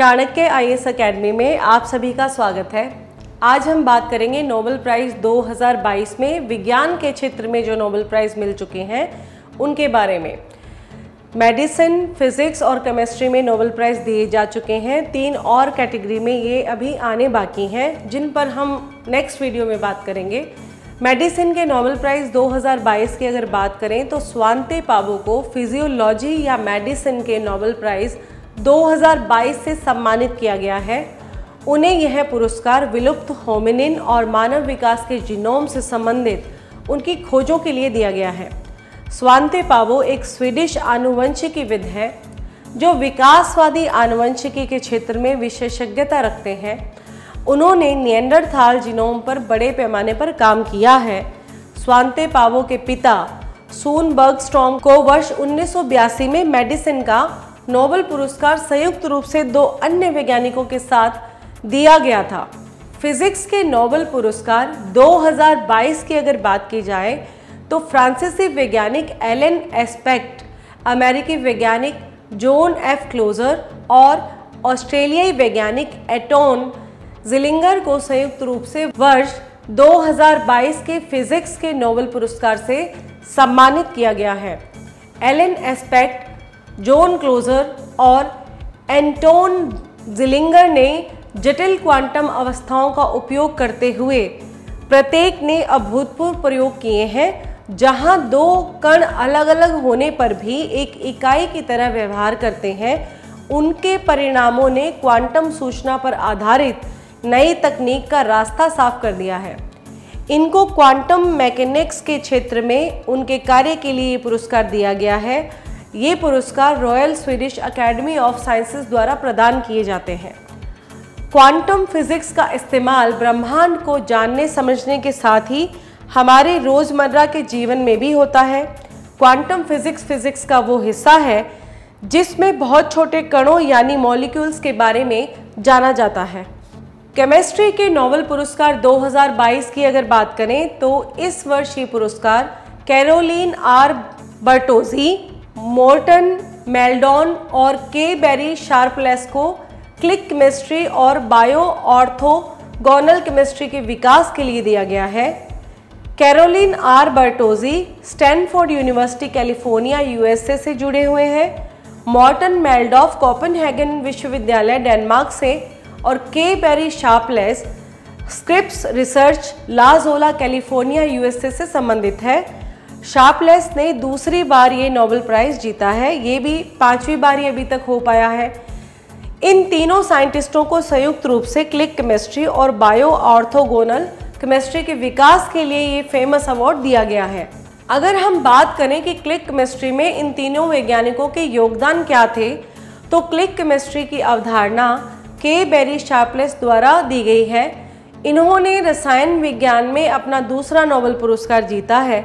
Chanakya IAS academy में आप सभी का स्वागत है। आज हम बात करेंगे नोबेल प्राइज़ 2022 में विज्ञान के क्षेत्र में जो नोबेल प्राइज़ मिल चुके हैं, उनके बारे में। मेडिसिन फिज़िक्स और केमिस्ट्री में नोबेल प्राइज़ दिए जा चुके हैं। तीन और कैटेगरी में ये अभी आने बाकी हैं, जिन पर हम नेक्स्ट वीडियो में बात करेंगे। मेडिसिन के नोबेल प्राइज़ 2022 की अगर बात करें तो स्वांते पावो को फिजियोलॉजी या मेडिसिन के नोबेल प्राइज़ 2022 से सम्मानित किया गया है। उन्हें यह पुरस्कार विलुप्त होमिनिन और मानव विकास के जीनोम से संबंधित उनकी खोजों के लिए दिया गया है। स्वांते पावो एक स्वीडिश आनुवंशिकी विद है, जो विकासवादी आनुवंशिकी के क्षेत्र में विशेषज्ञता रखते हैं। उन्होंने नियंडरथाल जीनोम पर बड़े पैमाने पर काम किया है। स्वांते पावो के पिता सून बर्ग स्ट्रॉन्ग को वर्ष 1982 में मेडिसिन का नोबेल पुरस्कार संयुक्त रूप से दो अन्य वैज्ञानिकों के साथ दिया गया था। फिजिक्स के नोबेल पुरस्कार 2022 की अगर बात की जाए तो फ्रांसीसी वैज्ञानिक एलन एस्पेक्ट, अमेरिकी वैज्ञानिक जोन एफ़ क्लोजर और ऑस्ट्रेलियाई वैज्ञानिक एटोन जिलिंगर को संयुक्त रूप से वर्ष 2022 के फिजिक्स के नोबेल पुरस्कार से सम्मानित किया गया है। एलन एस्पेक्ट जोन क्लोजर और एंटोन जिलिंगर ने जटिल क्वांटम अवस्थाओं का उपयोग करते हुए प्रत्येक ने अभूतपूर्व प्रयोग किए हैं, जहाँ दो कण अलग अलग होने पर भी एक इकाई की तरह व्यवहार करते हैं। उनके परिणामों ने क्वांटम सूचना पर आधारित नई तकनीक का रास्ता साफ़ कर दिया है। इनको क्वांटम मैकेनिक्स के क्षेत्र में उनके कार्य के लिए पुरस्कार दिया गया है। ये पुरस्कार Royal Swedish Academy of Sciences द्वारा प्रदान किए जाते हैं। क्वांटम फिजिक्स का इस्तेमाल ब्रह्मांड को जानने समझने के साथ ही हमारे रोज़मर्रा के जीवन में भी होता है। क्वांटम फिजिक्स फिजिक्स का वो हिस्सा है, जिसमें बहुत छोटे कणों यानी मॉलिक्यूल्स के बारे में जाना जाता है। केमिस्ट्री के नोबेल पुरस्कार 2022 की अगर बात करें तो इस वर्ष ये पुरस्कार Carolyn R Bertozzi Morten, Meldal और के बेरी शार्पलेस को क्लिक केमिस्ट्री और बायो ऑर्थोगोनल केमिस्ट्री के विकास के लिए दिया गया है। Carolyn R Bertozzi Stanford University, California, USA से जुड़े हुए हैं। मॉर्टन, मेल्डॉफ, कोपनहेगन विश्वविद्यालय, डेनमार्क से और K Barry Sharpless Scripps Research, La Jolla, California, USA से संबंधित है। शार्पलेस ने दूसरी बार ये नोबेल प्राइज़ जीता है। ये भी पांचवी बार ही अभी तक हो पाया है। इन तीनों साइंटिस्टों को संयुक्त रूप से क्लिक केमिस्ट्री और बायो ऑर्थोगोनल केमिस्ट्री के विकास के लिए ये फ़ेमस अवार्ड दिया गया है। अगर हम बात करें कि क्लिक केमिस्ट्री में इन तीनों वैज्ञानिकों के योगदान क्या थे तो क्लिक केमिस्ट्री की अवधारणा के बेरी शार्पलेस द्वारा दी गई है। इन्होंने रसायन विज्ञान में अपना दूसरा नोबेल पुरस्कार जीता है।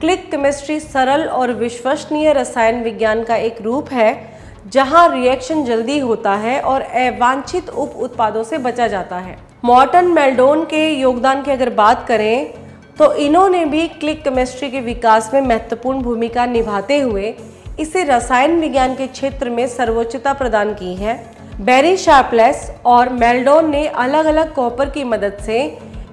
क्लिक केमिस्ट्री सरल और विश्वसनीय रसायन विज्ञान का एक रूप है, जहाँ रिएक्शन जल्दी होता है और अवांछित उप उत्पादों से बचा जाता है। मॉर्टन मेल्डोन के योगदान की अगर बात करें तो इन्होंने भी क्लिक केमिस्ट्री के विकास में महत्वपूर्ण भूमिका निभाते हुए इसे रसायन विज्ञान के क्षेत्र में सर्वोच्चता प्रदान की है। बेरी शार्पलेस और मेल्डोन ने अलग अलग कॉपर की मदद से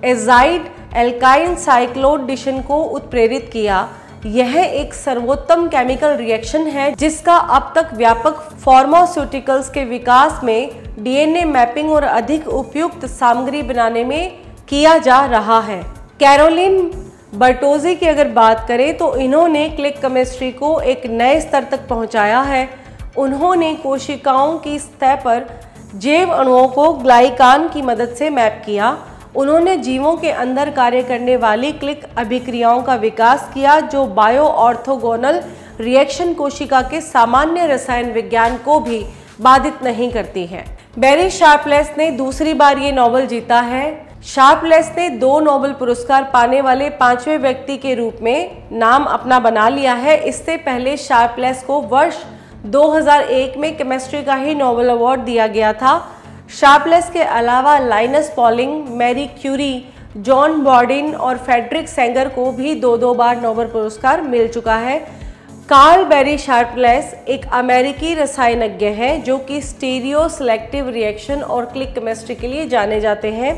एजाइड एल्काइन साइक्लोडिशन को उत्प्रेरित किया। यह एक सर्वोत्तम केमिकल रिएक्शन है, जिसका अब तक व्यापक फार्मास्यूटिकल्स के विकास में डीएनए मैपिंग और अधिक उपयुक्त सामग्री बनाने में किया जा रहा है। कैरोलिन बर्टोजी की अगर बात करें तो इन्होंने क्लिक केमिस्ट्री को एक नए स्तर तक पहुँचाया है। उन्होंने कोशिकाओं की सतह पर जैव अणुओं को ग्लाइकान की मदद से मैप किया। उन्होंने जीवों के अंदर कार्य करने वाली क्लिक अभिक्रियाओं का विकास किया, जो बायो ऑर्थोगोनल रिएक्शन कोशिका के सामान्य रसायन विज्ञान को भी बाधित नहीं करती है। बेरी शार्पलेस ने दूसरी बार ये नोबेल जीता है। शार्पलेस ने दो नोबेल पुरस्कार पाने वाले पाँचवें व्यक्ति के रूप में नाम अपना बना लिया है। इससे पहले शार्पलेस को वर्ष 2001 में केमिस्ट्री का ही नोबेल अवार्ड दिया गया था। शार्पलेस के अलावा Linus Pauling, Marie Curie, John Bardeen और फेडरिक सेंगर को भी दो दो बार नोबेल पुरस्कार मिल चुका है। कार्ल बेरी शार्पलेस एक अमेरिकी रसायनज्ञ हैं जो कि स्टीरियो सिलेक्टिव रिएक्शन और क्लिक केमिस्ट्री के लिए जाने जाते हैं।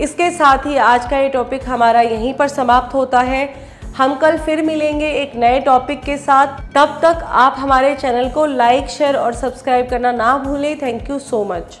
इसके साथ ही आज का ये टॉपिक हमारा यहीं पर समाप्त होता है। हम कल फिर मिलेंगे एक नए टॉपिक के साथ। तब तक आप हमारे चैनल को लाइक, शेयर और सब्सक्राइब करना ना भूलें। Thank you so much.